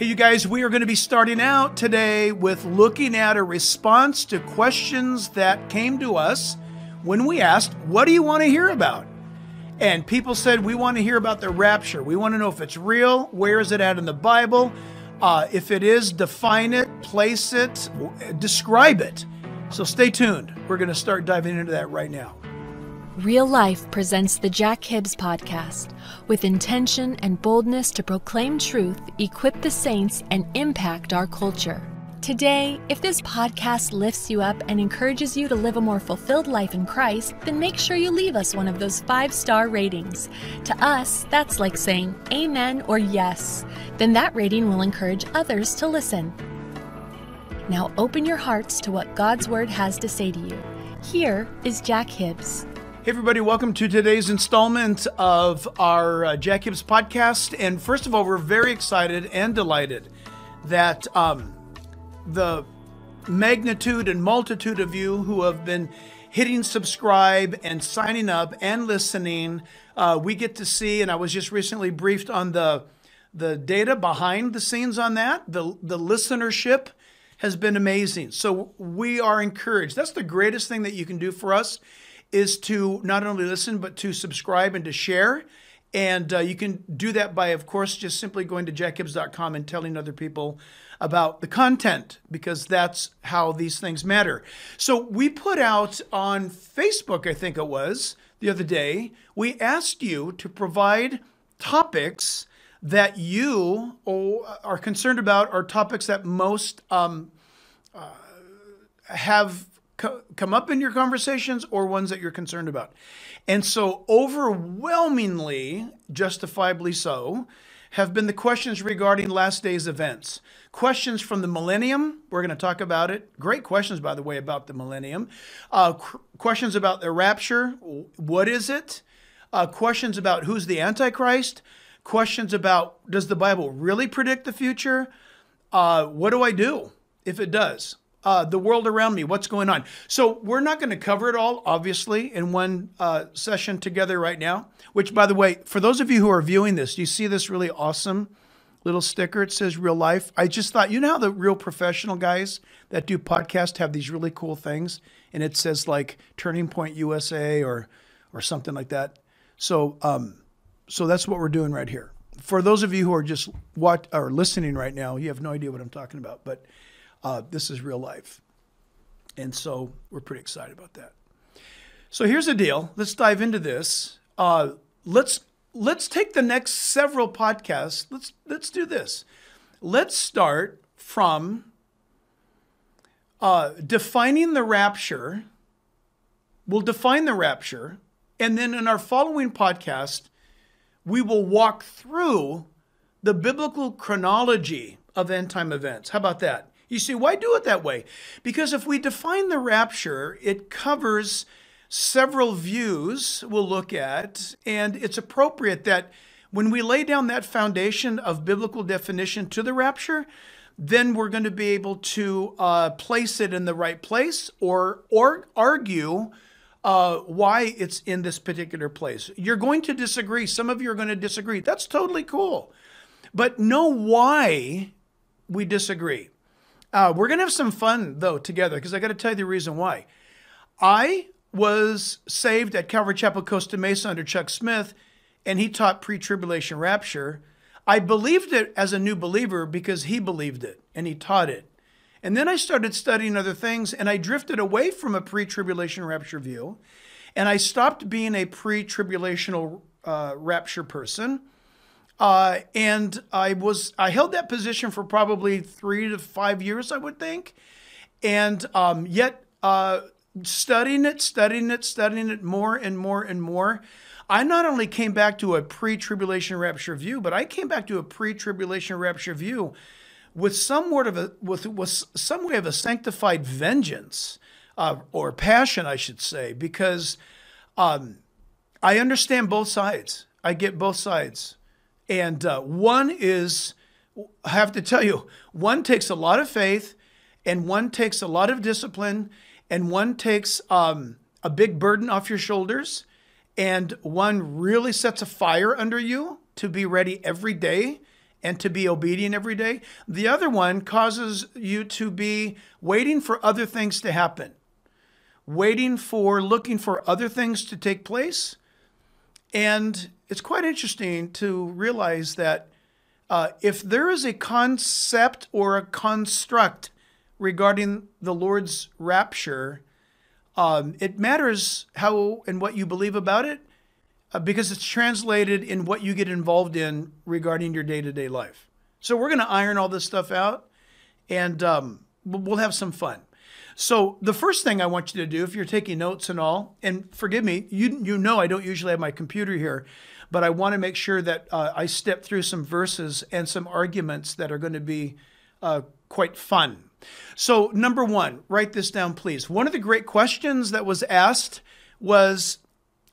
Hey, you guys, we are going to be starting out today with looking at a response to questions that came to us when we asked, What do you want to hear about? And people said, We want to hear about the rapture. We want to know if it's real. Where is it at in the Bible? Uh, if it is, define it, place it, describe it. So stay tuned. We're going to start diving into that right now. Real Life presents the Jack Hibbs Podcast with intention and boldness to proclaim truth, equip the saints, and impact our culture. Today, if this podcast lifts you up and encourages you to live a more fulfilled life in Christ, then make sure you leave us one of those five star ratings. To us, that's like saying amen or yes. Then that rating will encourage others to listen. Now open your hearts to what God's Word has to say to you. Here is Jack Hibbs. Hey, everybody, welcome to today's installment of our uh, Jack Hibbs podcast. And first of all, we're very excited and delighted that um, the magnitude and multitude of you who have been hitting subscribe and signing up and listening, uh, we get to see. And I was just recently briefed on the the data behind the scenes on that. The the listenership has been amazing. So we are encouraged. That's the greatest thing that you can do for us is to not only listen, but to subscribe and to share. And uh, you can do that by, of course, just simply going to jackhibbs.com and telling other people about the content because that's how these things matter. So we put out on Facebook, I think it was, the other day, we asked you to provide topics that you are concerned about or topics that most um, uh, have co- come up in your conversations or ones that you're concerned about. And so, overwhelmingly, justifiably so, have been the questions regarding last day's events. Questions from the millennium. We're going to talk about it. Great questions, by the way, about the millennium. Uh, qu- questions about the rapture. What is it? Uh, questions about who's the Antichrist. Questions about does the Bible really predict the future? Uh, what do I do if it does? Uh, the world around me, what's going on. So we're not going to cover it all, obviously, in one uh, session together right now. Which, by the way, for those of you who are viewing this, do you see this really awesome little sticker? It says "Real Life." I just thought, you know how the real professional guys that do podcasts have these really cool things, and it says like "Turning Point USA" or or something like that. So, um, so that's what we're doing right here. For those of you who are just what are listening right now, you have no idea what I'm talking about, but uh, this is real life. And so we're pretty excited about that. So here's the deal. Let's dive into this. Uh, let's let's take the next several podcasts. Let's let's do this. Let's start from uh, defining the rapture. We'll define the rapture, and then in our following podcast, we will walk through the biblical chronology of end time events. How about that? You see, why do it that way? Because if we define the rapture, it covers several views we'll look at, and it's appropriate that when we lay down that foundation of biblical definition to the rapture, then we're going to be able to uh, place it in the right place or or argue uh, why it's in this particular place. You're going to disagree. Some of you are going to disagree. That's totally cool, but know why we disagree. Uh, we're going to have some fun, though, together, because I got to tell you the reason why. I was saved at Calvary Chapel, Costa Mesa under Chuck Smith, and he taught pre tribulation rapture. I believed it as a new believer because he believed it and he taught it. And then I started studying other things and I drifted away from a pre tribulation rapture view and I stopped being a pre tribulational uh, rapture person uh, and I was I held that position for probably three to five years, I would think, and um, yet uh, studying it, studying it, studying it more and more and more. I not only came back to a pre-tribulation rapture view, but I came back to a pre-tribulation rapture view with somewhat of a with, with some way of a sanctified vengeance uh, or passion, I should say, because um, I understand both sides. I get both sides. And uh, one is, I have to tell you, one takes a lot of faith, and one takes a lot of discipline, and one takes um, a big burden off your shoulders, and one really sets a fire under you to be ready every day and to be obedient every day. The other one causes you to be waiting for other things to happen, waiting for, looking for other things to take place. And it's quite interesting to realize that uh, if there is a concept or a construct regarding the Lord's rapture, um, it matters how and what you believe about it uh, because it's translated in what you get involved in regarding your day to day life. So we're going to iron all this stuff out and um, we'll have some fun. So the first thing I want you to do, if you're taking notes and all, and forgive me, you you know I don't usually have my computer here, but I want to make sure that uh, I step through some verses and some arguments that are going to be uh, quite fun. So number one, write this down, please. One of the great questions that was asked was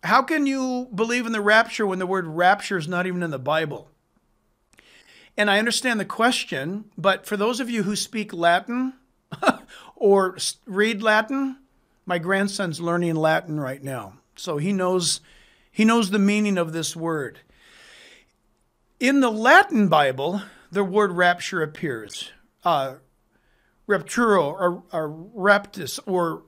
how can you believe in the rapture when the word rapture is not even in the Bible? And I understand the question, but for those of you who speak Latin or read Latin, my grandson's learning Latin right now. So he knows he knows the meaning of this word. In the Latin Bible, the word rapture appears. Uh, rapturo or, or raptus or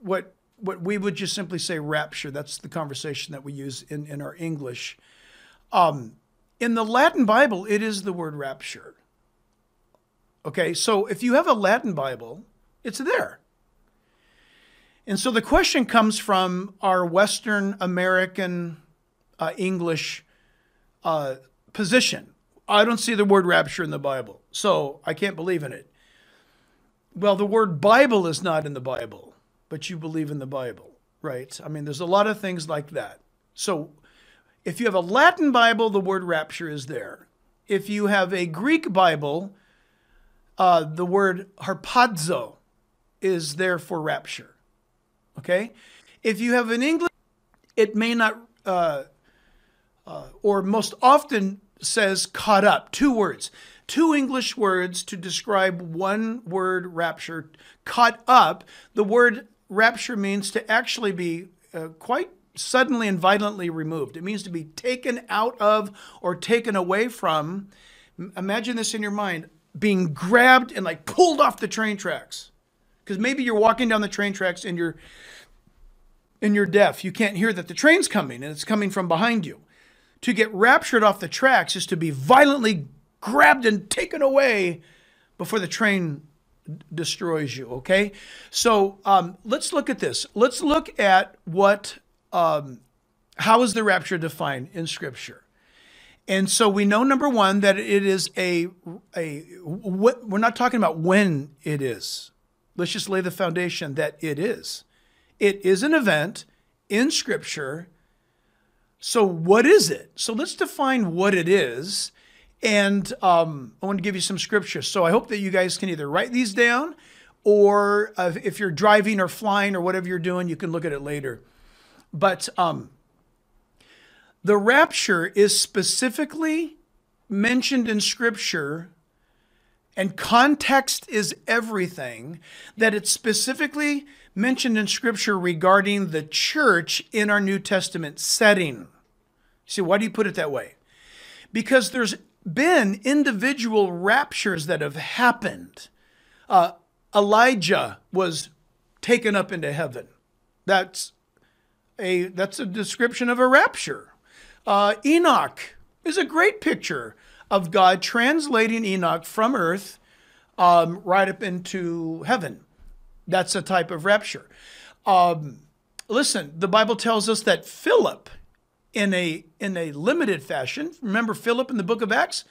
what what we would just simply say rapture. That's the conversation that we use in, in our English. Um, in the Latin Bible, it is the word rapture. Okay, so if you have a Latin Bible, it's there. And so the question comes from our Western American uh, English uh, position. I don't see the word rapture in the Bible, so I can't believe in it. Well, the word Bible is not in the Bible but you believe in the Bible, right? I mean, there's a lot of things like that. So if you have a Latin Bible, the word rapture is there. If you have a Greek Bible, uh, the word harpazo is there for rapture. Okay? If you have an English, it may not, uh, uh, or most often says caught up, two words. Two English words to describe one word rapture, caught up. The word rapture means to actually be uh, quite suddenly and violently removed. It means to be taken out of or taken away from. Imagine this in your mind being grabbed and like pulled off the train tracks. Because maybe you're walking down the train tracks and you're and you're deaf. You can't hear that the train's coming and it's coming from behind you. To get raptured off the tracks is to be violently grabbed and taken away before the train destroys you. Okay, so um, let's look at this. Let's look at what um, how is the rapture defined in Scripture. And so we know number one that it is a a what we're not talking about when it is. Let's just lay the foundation that it is. It is an event in Scripture. So what is it? So let's define what it is and um, I want to give you some scripture. So I hope that you guys can either write these down or uh, if you're driving or flying or whatever you're doing, you can look at it later. But um, the rapture is specifically mentioned in scripture, and context is everything, that it's specifically mentioned in scripture regarding the church in our New Testament setting. See, why do you put it that way? Because there's been individual raptures that have happened. Uh, Elijah was taken up into heaven. That's a that's a description of a rapture. Uh, Enoch is a great picture of God translating Enoch from earth um, right up into heaven. That's a type of rapture. Um, listen, the Bible tells us that Philip in a in a limited fashion. Remember Philip in the book of Acts?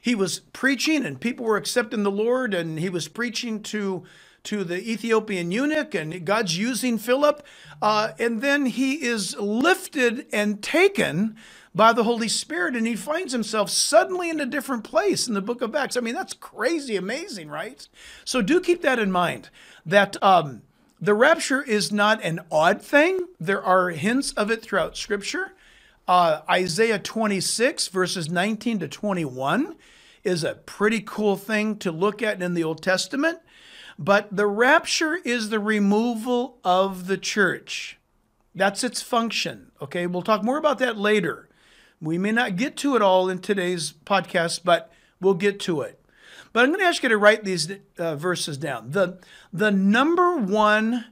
He was preaching and people were accepting the Lord and he was preaching to to the Ethiopian eunuch and God's using Philip. Uh, and then he is lifted and taken by the Holy Spirit and he finds himself suddenly in a different place in the book of Acts. I mean, that's crazy amazing, right? So do keep that in mind that um, the rapture is not an odd thing. There are hints of it throughout Scripture. Uh, Isaiah 26, verses 19 to 21, is a pretty cool thing to look at in the Old Testament. But the rapture is the removal of the church. That's its function. Okay, we'll talk more about that later. We may not get to it all in today's podcast, but We'll get to it. But I'm going to ask you to write these uh, verses down. The, the number one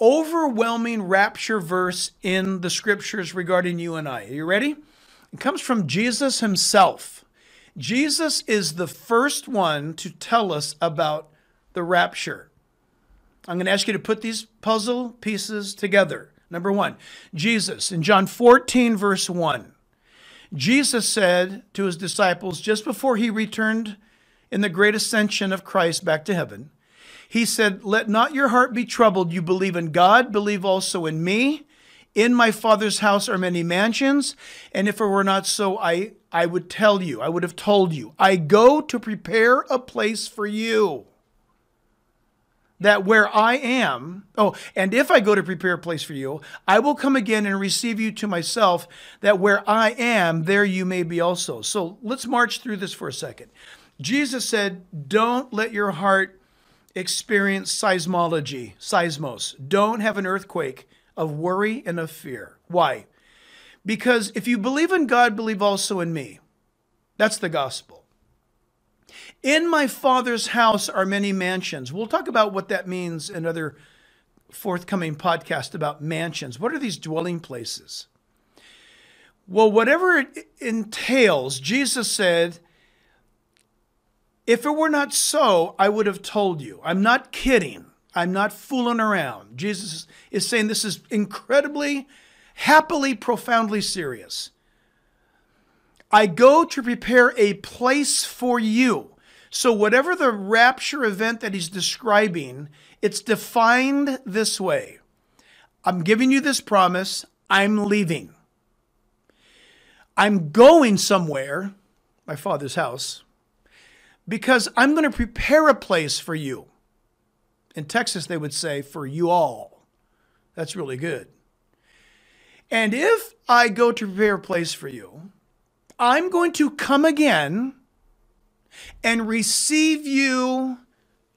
overwhelming rapture verse in the scriptures regarding you and I. Are you ready? It comes from Jesus himself. Jesus is the first one to tell us about the rapture. I'm going to ask you to put these puzzle pieces together. Number one, Jesus in John 14, verse 1. Jesus said to his disciples just before he returned in the great ascension of Christ back to heaven, he said, Let not your heart be troubled. You believe in God, believe also in me. In my Father's house are many mansions, and if it were not so, I, I would tell you, I would have told you. I go to prepare a place for you. That where I am, oh, and if I go to prepare a place for you, I will come again and receive you to myself, that where I am, there you may be also. So let's march through this for a second. Jesus said, Don't let your heart experience seismology, seismos. Don't have an earthquake of worry and of fear. Why? Because if you believe in God, believe also in me. That's the gospel. In my Father's house are many mansions. We'll talk about what that means in other forthcoming podcast about mansions. What are these dwelling places? Well, whatever it entails, Jesus said, if it were not so, I would have told you. I'm not kidding. I'm not fooling around. Jesus is saying this is incredibly, happily, profoundly serious. I go to prepare a place for you. So, whatever the rapture event that he's describing, it's defined this way I'm giving you this promise, I'm leaving. I'm going somewhere, my father's house because I'm going to prepare a place for you. In Texas, they would say, for you all. That's really good. And if I go to prepare a place for you, I'm going to come again and receive you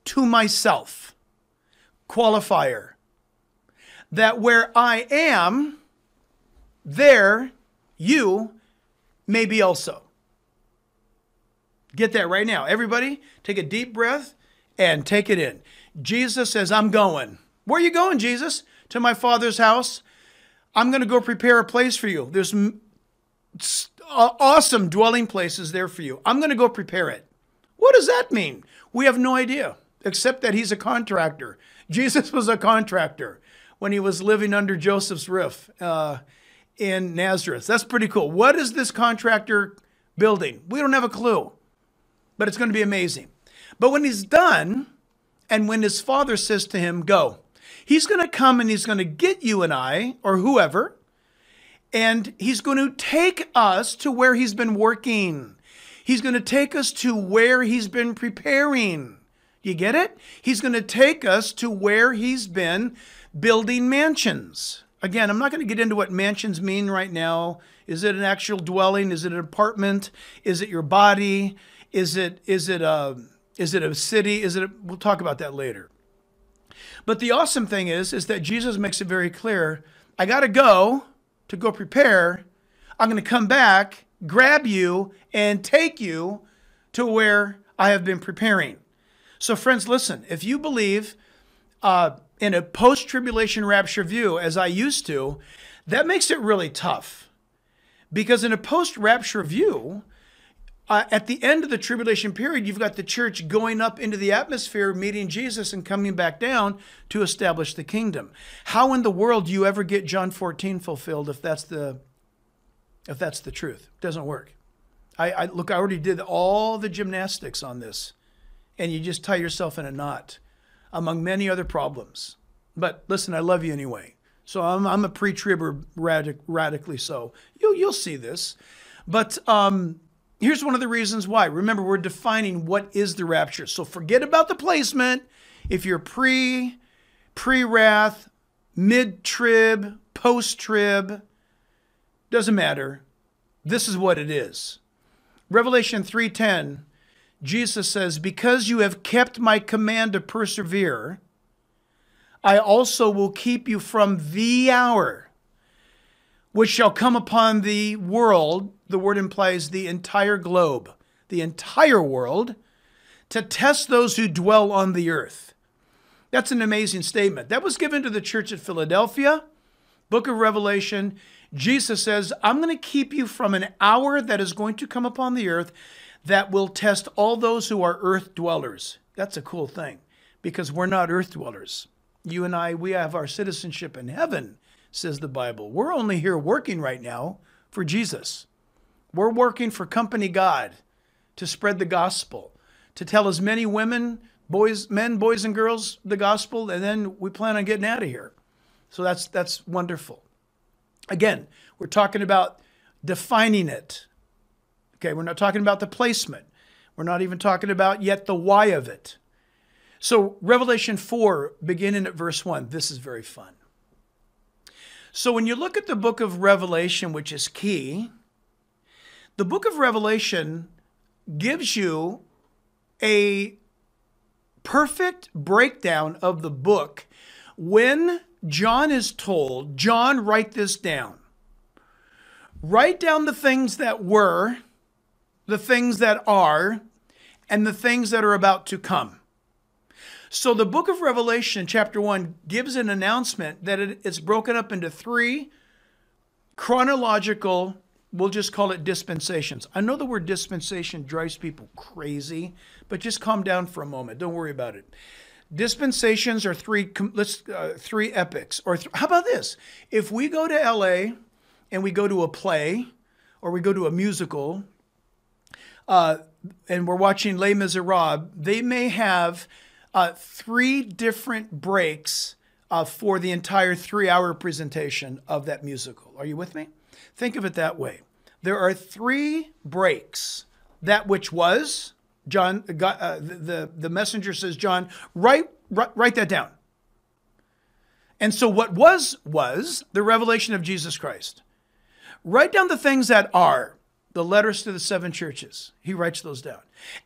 to myself. Qualifier. That where I am, there you may be also. Get that right now. Everybody, take a deep breath and take it in. Jesus says, I'm going. Where are you going, Jesus? To my Father's house. I'm going to go prepare a place for you. There's awesome dwelling places there for you. I'm going to go prepare it. What does that mean? We have no idea, except that he's a contractor. Jesus was a contractor when he was living under Joseph's roof uh, in Nazareth. That's pretty cool. What is this contractor building? We don't have a clue but it's going to be amazing. But when he's done, and when his father says to him, Go, he's going to come and he's going to get you and I, or whoever, and he's going to take us to where he's been working. He's going to take us to where he's been preparing. You get it? He's going to take us to where he's been building mansions. Again, I'm not going to get into what mansions mean right now. Is it an actual dwelling? Is it an apartment? Is it your body? Is it is it a is it a city? Is it? A, we'll talk about that later. But the awesome thing is is that Jesus makes it very clear. I got to go to go prepare. I'm going to come back, grab you, and take you to where I have been preparing. So, friends, listen. If you believe uh, in a post-tribulation rapture view, as I used to, that makes it really tough. Because in a post-rapture view, uh, at the end of the tribulation period, you've got the church going up into the atmosphere, meeting Jesus, and coming back down to establish the kingdom. How in the world do you ever get John 14 fulfilled if that's the if that's the truth? It doesn't work. I, I look. I already did all the gymnastics on this, and you just tie yourself in a knot, among many other problems. But listen, I love you anyway. So I'm, I'm a pre-tribber radic, radically so. You'll you'll see this, but um, Here's one of the reasons why. Remember, we're defining what is the rapture. So forget about the placement. If you're pre, pre wrath, mid trib, post trib, doesn't matter. This is what it is. Revelation 3:10, Jesus says, "Because you have kept my command to persevere, I also will keep you from the hour which shall come upon the world the word implies the entire globe, the entire world, to test those who dwell on the earth. That's an amazing statement. That was given to the church at Philadelphia, book of Revelation. Jesus says, I'm going to keep you from an hour that is going to come upon the earth that will test all those who are earth dwellers. That's a cool thing because we're not earth dwellers. You and I, we have our citizenship in heaven, says the Bible. We're only here working right now for Jesus. We're working for company God to spread the gospel, to tell as many women, boys, men, boys and girls the gospel, and then we plan on getting out of here. So that's that's wonderful. Again, we're talking about defining it. Okay, we're not talking about the placement. We're not even talking about yet the why of it. So, Revelation 4, beginning at verse 1, this is very fun. So, when you look at the book of Revelation, which is key, the book of Revelation gives you a perfect breakdown of the book when John is told, John, write this down. Write down the things that were, the things that are, and the things that are about to come. So the book of Revelation, chapter 1, gives an announcement that it's broken up into three chronological, we'll just call it dispensations. I know the word dispensation drives people crazy, but just calm down for a moment. Don't worry about it. Dispensations are three let's uh, three epics or th- how about this? If we go to LA and we go to a play or we go to a musical uh, and we're watching Les Miserables, they may have uh, three different breaks uh, for the entire three hour presentation of that musical. Are you with me? Think of it that way. There are three breaks that which was, John, uh, the, the messenger says, John, write, write, write that down. And so what was, was the revelation of Jesus Christ. Write down the things that are, the letters to the seven churches. He writes those down.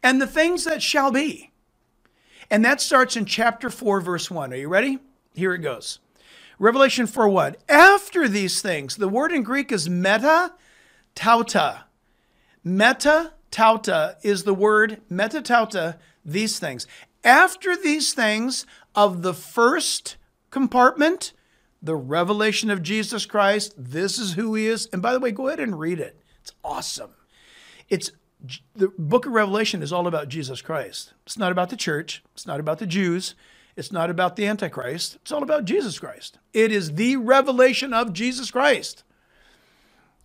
And the things that shall be. And that starts in chapter 4, verse 1. Are you ready? Here it goes. Revelation 4 1. After these things, the word in Greek is meta tauta. Meta tauta is the word meta tauta, these things. After these things of the first compartment, the revelation of Jesus Christ, this is who he is. And by the way, go ahead and read it. It's awesome. It's the book of Revelation is all about Jesus Christ. It's not about the church. It's not about the Jews. It's not about the Antichrist. It's all about Jesus Christ. It is the revelation of Jesus Christ.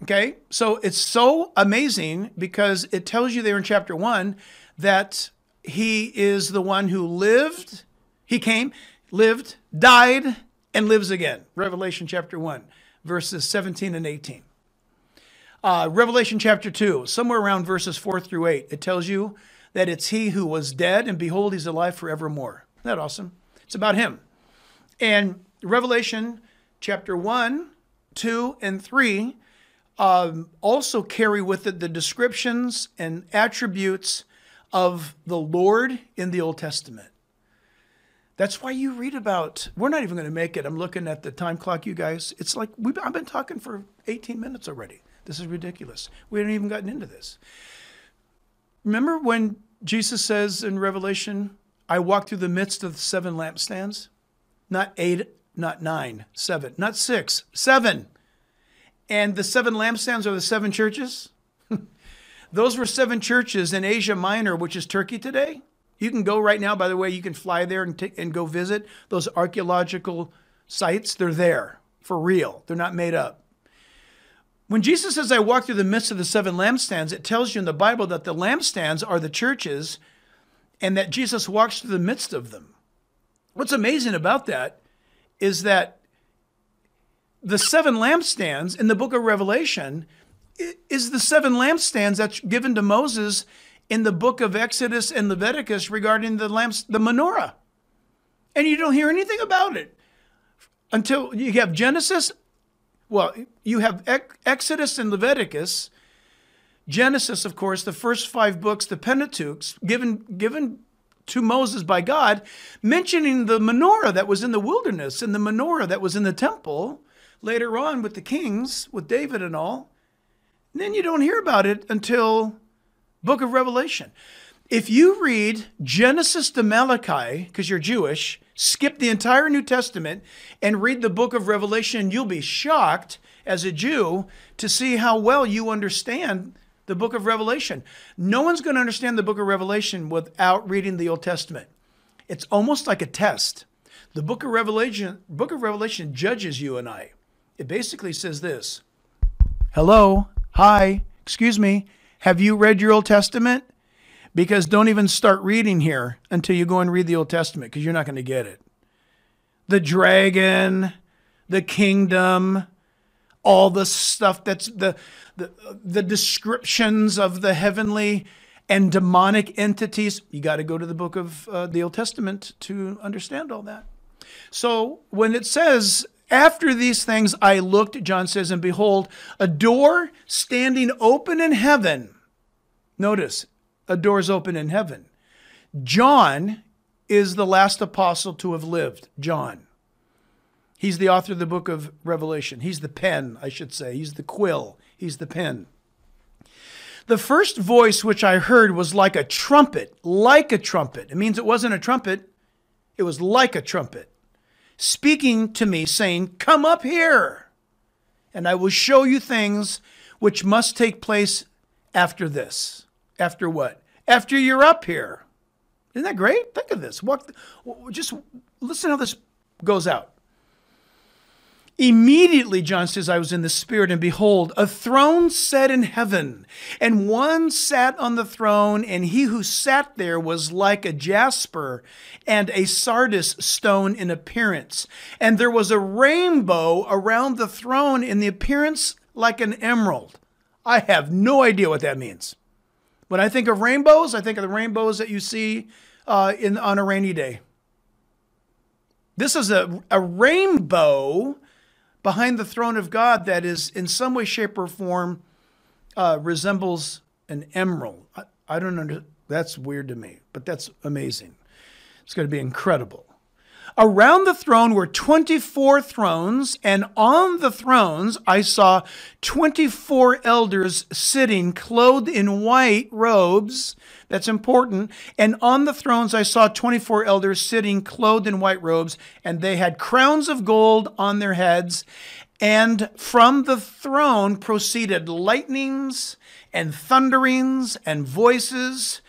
Okay, so it's so amazing because it tells you there in chapter one that he is the one who lived, he came, lived, died, and lives again. Revelation chapter 1, verses 17 and 18. Uh, Revelation chapter 2, somewhere around verses 4 through 8, it tells you that it's he who was dead, and behold, he's alive forevermore. Isn't that awesome? It's about him. And Revelation chapter 1, 2, and 3 um, also carry with it the descriptions and attributes of the Lord in the Old Testament. That's why you read about. We're not even going to make it. I'm looking at the time clock, you guys. It's like I've been talking for 18 minutes already. This is ridiculous. We haven't even gotten into this. Remember when Jesus says in Revelation, I walk through the midst of the seven lampstands? Not eight, not nine, seven, not six, seven. And the seven lampstands are the seven churches? Those were seven churches in Asia Minor, which is Turkey today. You can go right now, by the way, you can fly there and, t- and go visit those archaeological sites. They're there for real, they're not made up. When Jesus says, I walk through the midst of the seven lampstands, it tells you in the Bible that the lampstands are the churches and that Jesus walks through the midst of them. What's amazing about that is that the seven lampstands in the book of Revelation is the seven lampstands that's given to Moses in the book of Exodus and Leviticus regarding the lamps, the menorah. And you don't hear anything about it until you have Genesis, well, you have Exodus and Leviticus. Genesis, of course, the first five books, the Pentateuch, given, given to Moses by God, mentioning the menorah that was in the wilderness and the menorah that was in the temple later on with the kings, with David and all. And then you don't hear about it until book of Revelation. If you read Genesis to Malachi, because you're Jewish, skip the entire New Testament and read the book of Revelation, you'll be shocked as a Jew to see how well you understand the book of Revelation. No one's going to understand the book of Revelation without reading the Old Testament. It's almost like a test. The book of Revelation, book of Revelation judges you and I. It basically says this. Hello, hi, excuse me. Have you read your Old Testament? Because don't even start reading here until you go and read the Old Testament because you're not going to get it. The dragon, the kingdom, all the stuff that's the, the, the descriptions of the heavenly and demonic entities. You got to go to the book of uh, the Old Testament to understand all that. So when it says, after these things I looked, John says, and behold, a door standing open in heaven. Notice, a door is open in heaven. John is the last apostle to have lived. John. He's the author of the book of Revelation. He's the pen, I should say. He's the quill. He's the pen. The first voice which I heard was like a trumpet, like a trumpet. It means it wasn't a trumpet, it was like a trumpet, speaking to me, saying, Come up here, and I will show you things which must take place after this. After what? After you're up here. Isn't that great? Think of this. What, just listen how this goes out. Immediately, John says, I was in the Spirit, and behold, a throne set in heaven, and one sat on the throne, and he who sat there was like a jasper and a sardis stone in appearance. And there was a rainbow around the throne in the appearance like an emerald. I have no idea what that means. When I think of rainbows, I think of the rainbows that you see uh, in, on a rainy day. This is a, a rainbow behind the throne of God that is in some way, shape, or form uh, resembles an emerald. I, I don't know. That's weird to me, but that's amazing. It's going to be incredible. Around the throne were 24 thrones, and on the thrones I saw 24 elders sitting clothed in white robes. That's important. And on the thrones I saw 24 elders sitting clothed in white robes, and they had crowns of gold on their heads. And from the throne proceeded lightnings and thunderings and voices.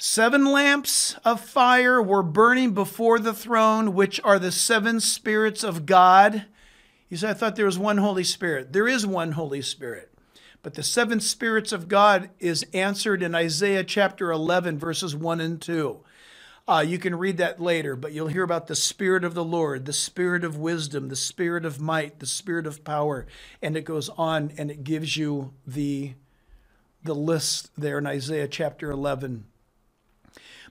Seven lamps of fire were burning before the throne, which are the seven spirits of God. You say, I thought there was one Holy Spirit. There is one Holy Spirit. But the seven spirits of God is answered in Isaiah chapter 11, verses 1 and 2. Uh, you can read that later, but you'll hear about the Spirit of the Lord, the Spirit of wisdom, the Spirit of might, the Spirit of power, and it goes on and it gives you the, the list there in Isaiah chapter 11.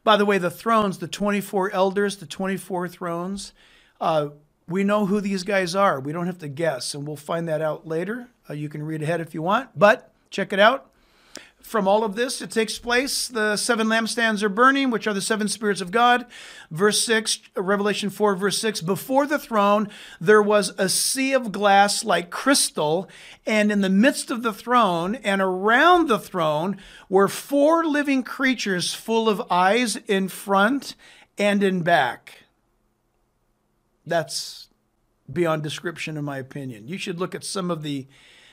By the way, the thrones, the 24 elders, the 24 thrones, uh, we know who these guys are. We don't have to guess, and we'll find that out later. Uh, you can read ahead if you want, but check it out from all of this, it takes place. The seven lampstands are burning, which are the seven spirits of God. Verse 6, Revelation 4, verse 6 Before the throne, there was a sea of glass like crystal, and in the midst of the throne and around the throne were four living creatures full of eyes in front and in back. That's beyond description, in my opinion. You should look at some of the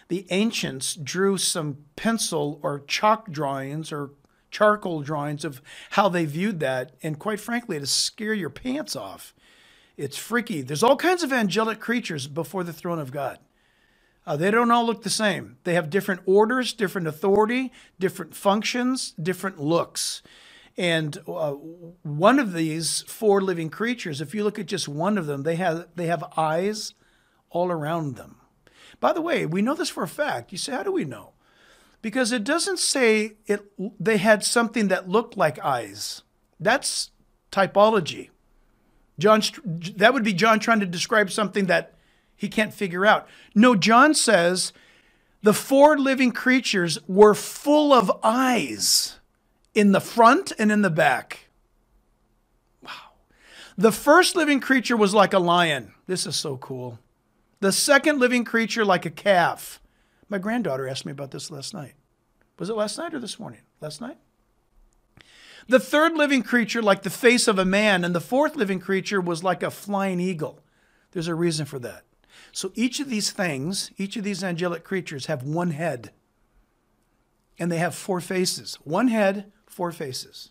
the ancients drew some pencil or chalk drawings or charcoal drawings of how they viewed that. And quite frankly, to scare your pants off. It's freaky. There's all kinds of angelic creatures before the throne of God. Uh, they don't all look the same. They have different orders, different authority, different functions, different looks. And uh, one of these four living creatures, if you look at just one of them, they have they have eyes all around them. By the way, we know this for a fact. You say, how do we know? Because it doesn't say it they had something that looked like eyes. That's typology. John that would be John trying to describe something that he can't figure out. No, John says the four living creatures were full of eyes in the front and in the back. Wow. The first living creature was like a lion. This is so cool. The second living creature like a calf. My granddaughter asked me about this last night. Was it last night or this morning? last night. The third living creature, like the face of a man, and the fourth living creature was like a flying eagle. There's a reason for that. So each of these things, each of these angelic creatures have one head, and they have four faces. One head, four faces.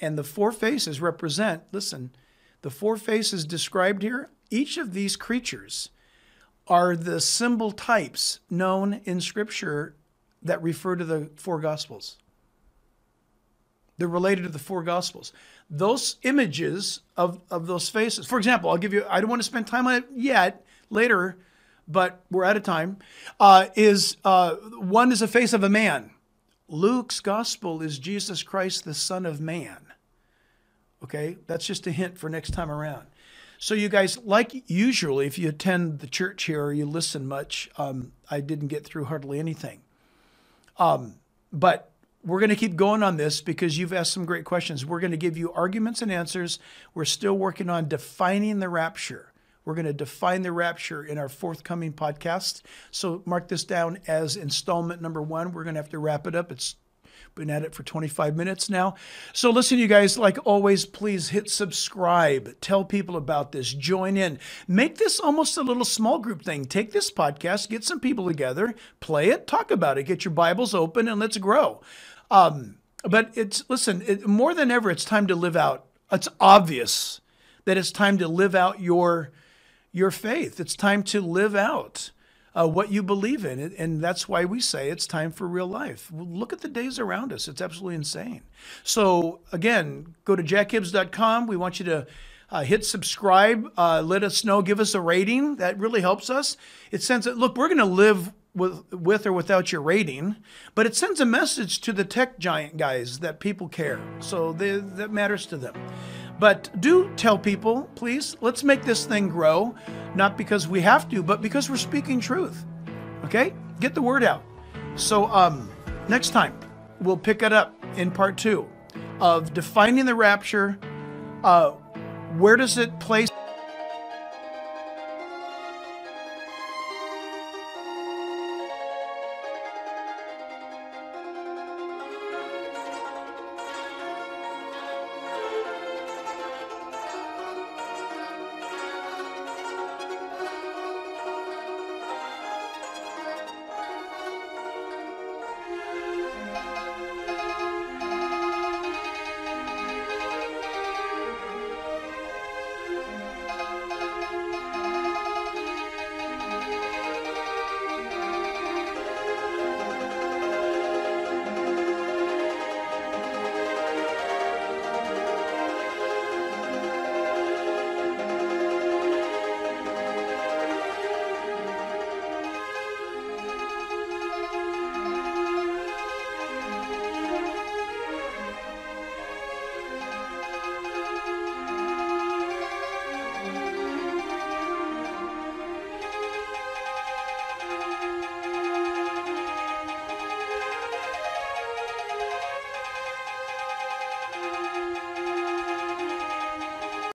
And the four faces represent, listen, the four faces described here, each of these creatures are the symbol types known in Scripture that refer to the four Gospels. They're related to the four Gospels. Those images of, of those faces, for example, I'll give you, I don't want to spend time on it yet, later, but we're out of time, uh, is uh, one is a face of a man. Luke's Gospel is Jesus Christ, the Son of Man. Okay, that's just a hint for next time around. So, you guys, like usually, if you attend the church here or you listen much, um, I didn't get through hardly anything. Um, but we're going to keep going on this because you've asked some great questions. We're going to give you arguments and answers. We're still working on defining the rapture. We're going to define the rapture in our forthcoming podcast. So mark this down as installment number one. We're going to have to wrap it up. It's been at it for 25 minutes now. So listen, you guys, like always, please hit subscribe. Tell people about this. Join in. Make this almost a little small group thing. Take this podcast, get some people together, play it, talk about it, get your Bibles open, and let's grow. Um, but it's, listen, it, more than ever, it's time to live out. It's obvious that it's time to live out your your faith. It's time to live out uh, what you believe in. And that's why we say it's time for real life. Look at the days around us. It's absolutely insane. So, again, go to jackhibbs.com. We want you to uh, hit subscribe. Uh, let us know. Give us a rating. That really helps us. It sends it. Look, we're going to live with with or without your rating, but it sends a message to the tech giant guys that people care. So they, that matters to them. But do tell people, please, let's make this thing grow, not because we have to, but because we're speaking truth. Okay? Get the word out. So um, next time, we'll pick it up in part two of defining the rapture. Uh, where does it place?